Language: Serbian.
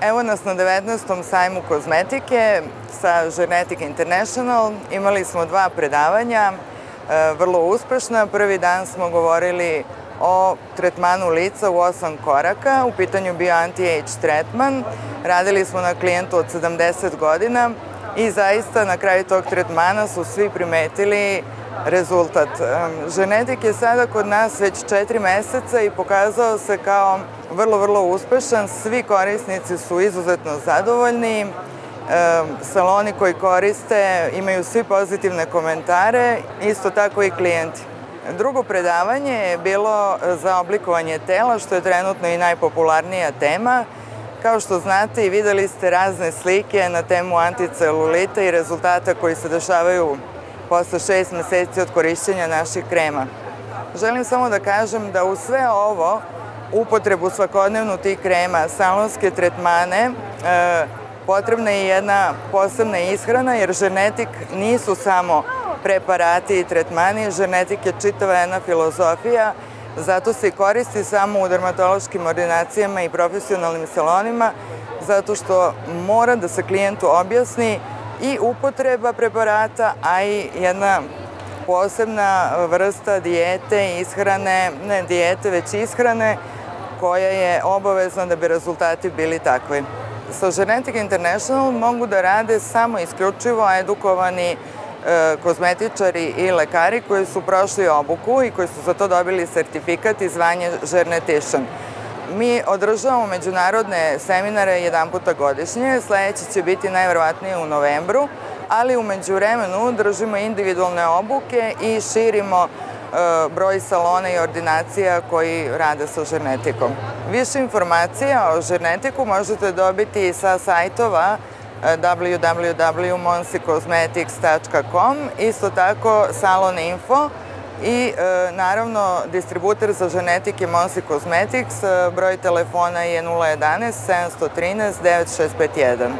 Evo nas na 19. sajmu kozmetike sa Genetic International. Imali smo dva predavanja, e, vrlo uspešna. Prvi dan smo govorili o tretmanu lica u osam koraka. U pitanju bio anti-age tretman. Radili smo na klijentu od 70 godina i zaista na kraju tog tretmana su svi primetili rezultat. Ženetik je sada kod nas već četiri meseca i pokazao se kao vrlo, vrlo uspešan. Svi korisnici su izuzetno zadovoljni. Saloni koji koriste imaju svi pozitivne komentare, isto tako i klijenti. Drugo predavanje je bilo za oblikovanje tela, što je trenutno i najpopularnija tema. Kao što znate i videli ste razne slike na temu anticelulita i rezultata koji se dešavaju posle šest meseci od korišćenja naših krema. Želim samo da kažem da u sve ovo, upotrebu svakodnevnu tih krema, salonske tretmane, e, potrebna je jedna posebna ishrana, jer ženetik nisu samo preparati i tretmani, ženetik je čitava jedna filozofija, zato se i koristi samo u dermatološkim ordinacijama i profesionalnim salonima, zato što mora da se klijentu objasni i upotreba preparata, a i jedna posebna vrsta dijete, ishrane, ne dijete, već ishrane, koja je obavezna da bi rezultati bili takvi. Sa Genetic International mogu da rade samo isključivo edukovani e, kozmetičari i lekari koji su prošli obuku i koji su za to dobili sertifikat i zvanje Žernetišan. Mi održavamo međunarodne seminare jedan puta godišnje, sledeći će biti najverovatnije u novembru, ali umeđu vremenu držimo individualne obuke i širimo e, broj salona i ordinacija koji rade sa žernetikom. Više informacija o žernetiku možete dobiti sa sajtova e, www.monsicosmetics.com, isto tako Salon Info, i e, naravno distributer za ženetike Monsi Cosmetics, e, broj telefona je 011 713 9651.